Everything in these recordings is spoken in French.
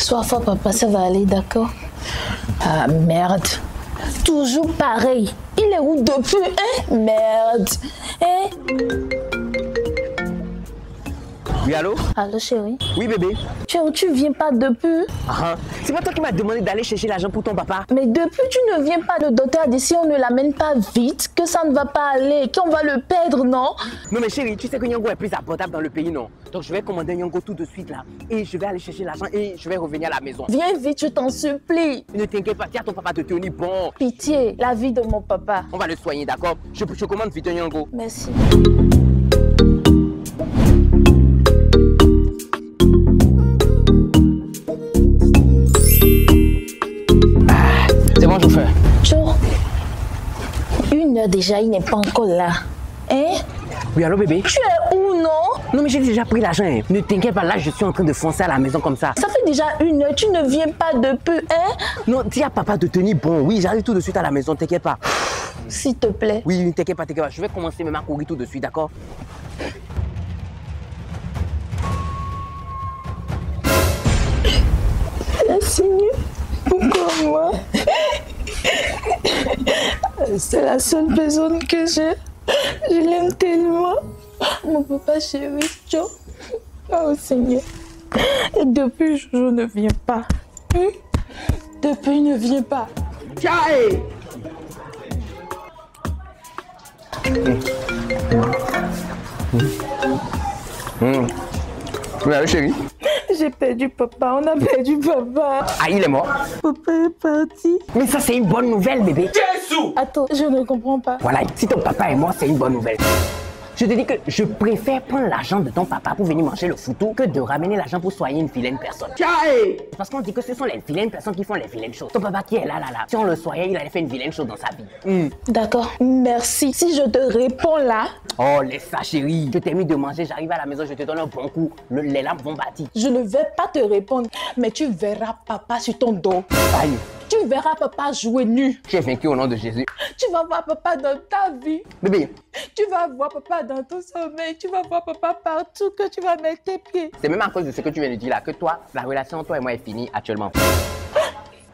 Sois fort, papa, ça va aller, d'accord Ah, merde. Toujours pareil. Il est où depuis, hein? Merde. Hein? Oui, allô? Allô, chérie Oui, bébé. Tu Tu viens pas depuis? Ah, c'est pas toi qui m'as demandé d'aller chercher l'argent pour ton papa Mais depuis, tu ne viens pas. Le docteur a dit si on ne l'amène pas vite, que ça ne va pas aller, qu'on va le perdre, non? Non, mais chérie, tu sais que Nyango est plus abordable dans le pays, non? Donc je vais commander Nyango tout de suite là. Et je vais aller chercher l'argent et je vais revenir à la maison. Viens vite, je t'en supplie. Ne t'inquiète pas, tiens ton papa te tenir bon. Pitié, la vie de mon papa. On va le soigner, d'accord? Je, je commande vite Nyango. Merci. Une heure déjà, il n'est pas encore là. Hein? Oui, allô, bébé? Tu es où, non? Non, mais j'ai déjà pris l'argent. hein. Ne t'inquiète pas, là, je suis en train de foncer à la maison comme ça. Ça fait déjà une heure, tu ne viens pas depuis, hein? Non, dis à papa de tenir bon. Oui, j'arrive tout de suite à la maison, t'inquiète pas. S'il te plaît. Oui, ne t'inquiète pas, t'inquiète pas. Je vais commencer à courir tout de suite, d'accord? C'est la seule personne que j'ai. Je l'aime tellement. Mon papa chéri, Joe. Oh Seigneur. Et depuis, je ne viens pas. Hein? Depuis, il ne vient pas. Tchaï Oui, allô, chérie J'ai perdu papa, on a perdu papa. Ah, il est mort Papa est parti. Mais ça, c'est une bonne nouvelle, bébé. Attends, je ne comprends pas. Voilà, si ton papa est mort, c'est une bonne nouvelle. Je te dis que je préfère prendre l'argent de ton papa pour venir manger le foutou que de ramener l'argent pour soigner une vilaine personne. Parce qu'on dit que ce sont les vilaines personnes qui font les vilaines choses. Ton papa qui est là, là, là, si on le soignait, il allait faire une vilaine chose dans sa vie. D'accord, merci. Si je te réponds là, Oh, laisse ça, chérie. Je t'ai mis de manger, j'arrive à la maison, je te donne un bon coup. Le- les lampes vont bâtir. je ne vais pas te répondre, mais tu verras papa sur ton dos. Aïe, Tu verras papa jouer nu. tu es vaincu au nom de Jésus. Tu vas voir papa dans ta vie. Bébé, Tu vas voir papa dans ton sommeil. Tu vas voir papa partout que tu vas mettre tes pieds. c'est même à cause de ce que tu viens de dire là que toi, la relation entre toi et moi est finie actuellement.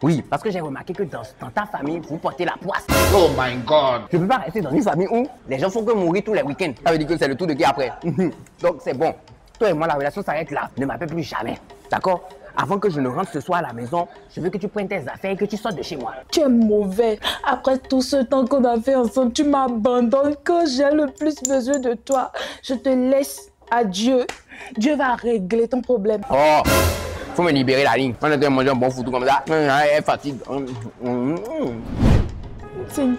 Oui, parce que j'ai remarqué que dans, dans ta famille, vous portez la poisse. Oh my god. Je peux pas rester dans une famille où les gens font que mourir tous les week-ends. Ça veut dire que c'est le tout de qui après. Donc c'est bon. Toi et moi, la relation s'arrête là. Ne m'appelle plus jamais. D'accord? Avant que je ne rentre ce soir à la maison, je veux que tu prennes tes affaires et que tu sortes de chez moi. Tu es mauvais. Après tout ce temps qu'on a fait ensemble, tu m'abandonnes quand j'ai le plus besoin de toi. Je te laisse à Dieu. Dieu va régler ton problème. Oh Faut me libérer la ligne. On de manger un bon foutu comme ça. Elle fatigue. Signe.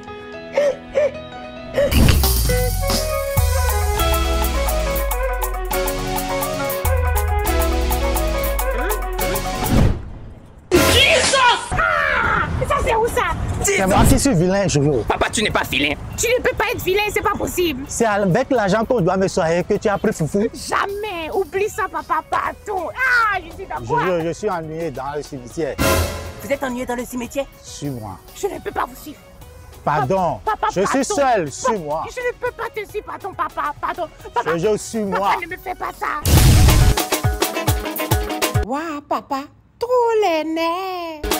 Où ça? C'est moi qui suis vilain, je veux. Papa, tu n'es pas filin. Tu ne peux pas être vilain, c'est pas possible. C'est avec l'argent qu'on doit me soigner que tu as pris foufou. Jamais. Oublie ça, papa, partout. Ah, je Je, d'accord. je, je suis ennuyé dans le cimetière. Vous êtes ennuyé dans le cimetière? Suis-moi. Je ne peux pas vous suivre. Pardon. Papa, je suis pardon. seul. Suis-moi. Je ne peux pas te suivre, pardon, papa. Pardon. Papa, Je, je suis moi. papa, ne me fais pas ça. Waouh, papa. Trop les nerfs.